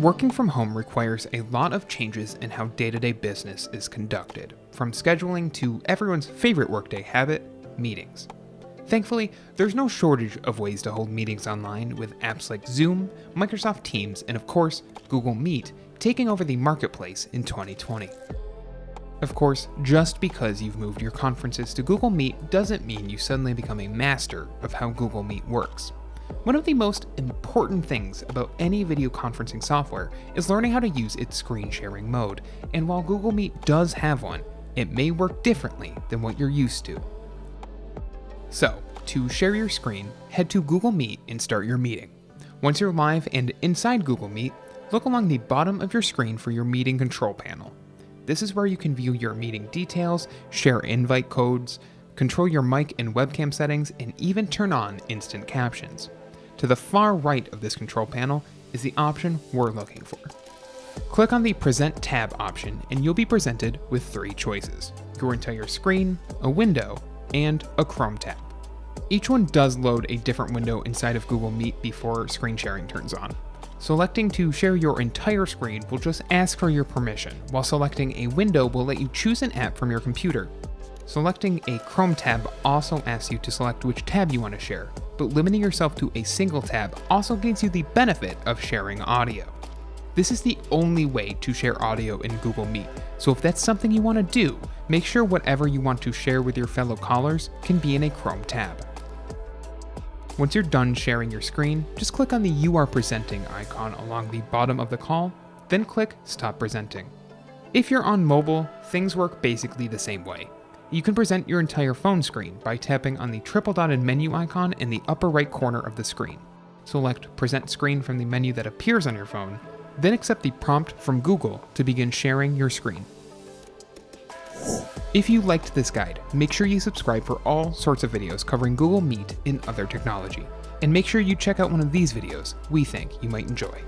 Working from home requires a lot of changes in how day to day business is conducted, from scheduling to everyone's favorite workday habit meetings. Thankfully, there's no shortage of ways to hold meetings online with apps like Zoom, Microsoft Teams, and of course, Google Meet taking over the marketplace in 2020. Of course, just because you've moved your conferences to Google Meet doesn't mean you suddenly become a master of how Google Meet works. One of the most important things about any video conferencing software is learning how to use its screen sharing mode, and while Google Meet does have one, it may work differently than what you're used to. So, to share your screen, head to Google Meet and start your meeting. Once you're live and inside Google Meet, look along the bottom of your screen for your meeting control panel. This is where you can view your meeting details, share invite codes, control your mic and webcam settings, and even turn on instant captions. To the far right of this control panel is the option we're looking for. Click on the Present tab option and you'll be presented with three choices your entire screen, a window, and a Chrome tab. Each one does load a different window inside of Google Meet before screen sharing turns on. Selecting to share your entire screen will just ask for your permission, while selecting a window will let you choose an app from your computer. Selecting a Chrome tab also asks you to select which tab you want to share, but limiting yourself to a single tab also gives you the benefit of sharing audio. This is the only way to share audio in Google Meet, so if that's something you want to do, make sure whatever you want to share with your fellow callers can be in a Chrome tab. Once you're done sharing your screen, just click on the You Are Presenting icon along the bottom of the call, then click Stop Presenting. If you're on mobile, things work basically the same way. You can present your entire phone screen by tapping on the triple dotted menu icon in the upper right corner of the screen. Select Present Screen from the menu that appears on your phone, then accept the prompt from Google to begin sharing your screen. If you liked this guide, make sure you subscribe for all sorts of videos covering Google Meet and other technology. And make sure you check out one of these videos we think you might enjoy.